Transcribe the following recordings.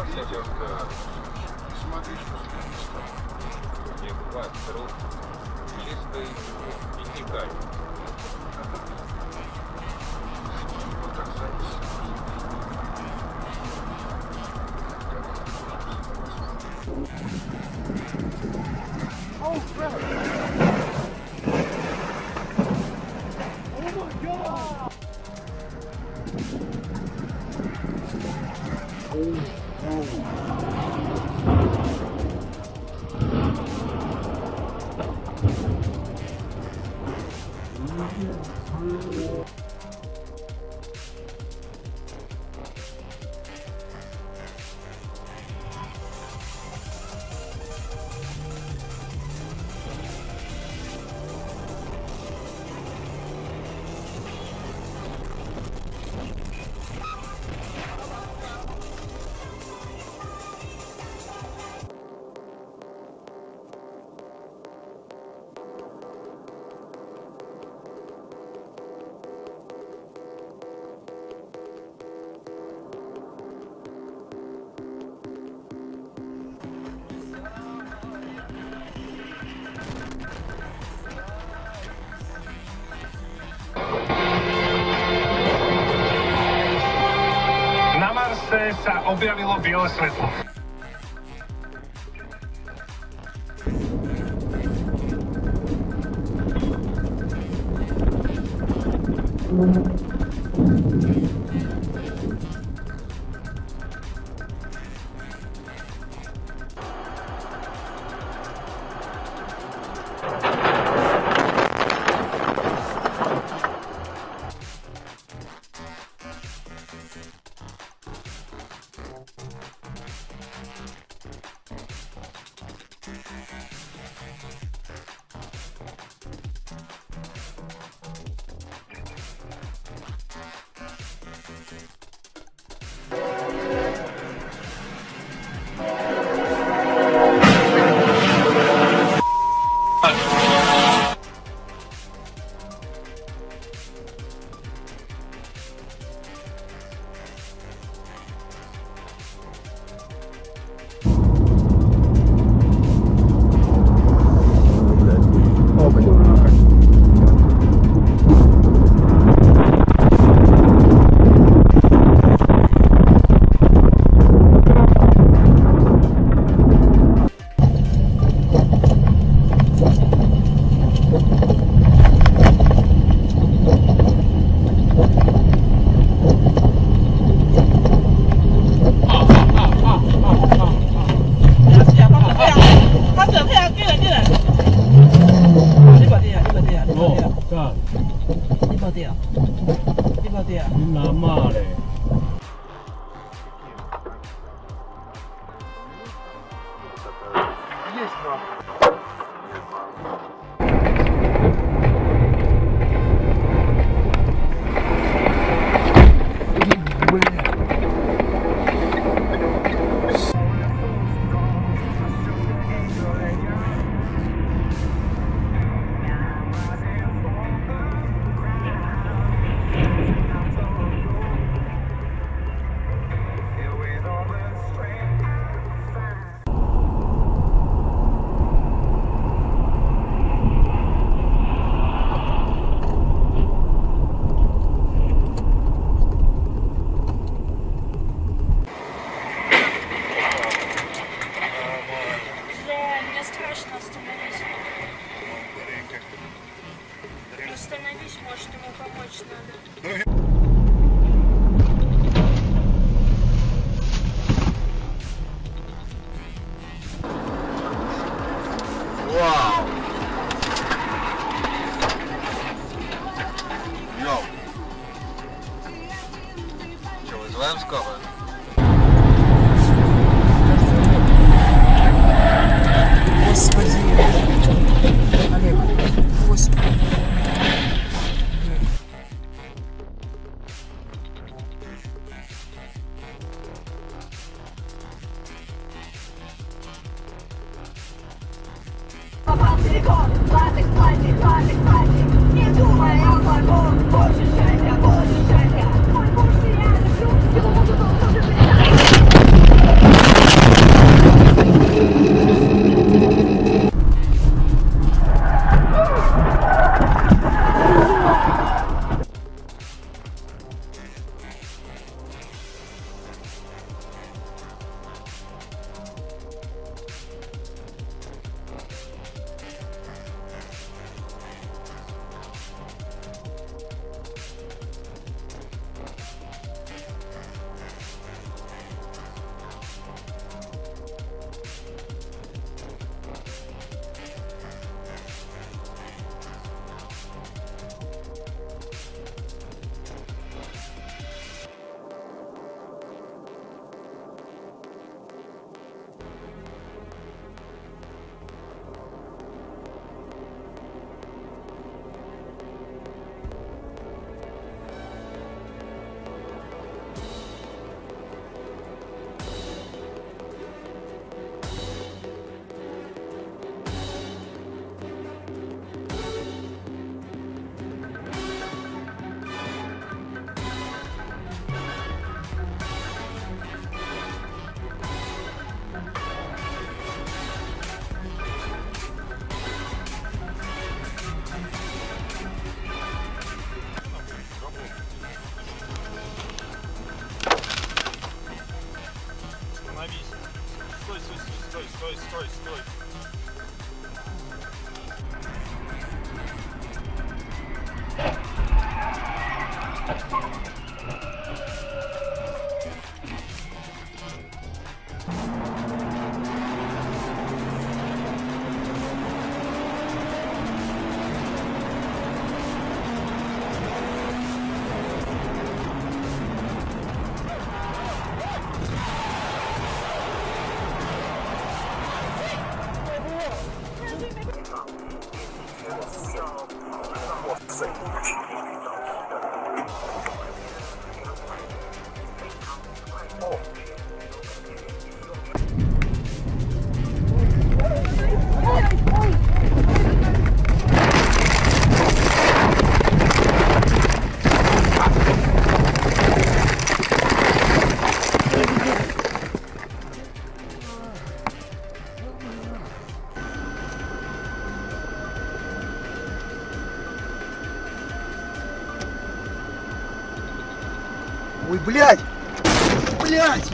все делают? Смотри, что Ебать, труп. Чистый и никак. ulice sa objavilo bijelo svetlo. стой, стой. Ой, блядь! Блядь!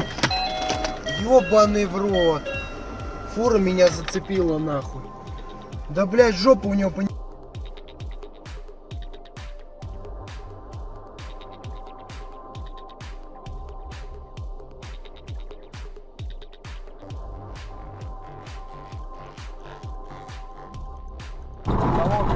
Ёбаный в рот. Фура меня зацепила нахуй. Да, блядь, жопа у него, понимаешь? Алло,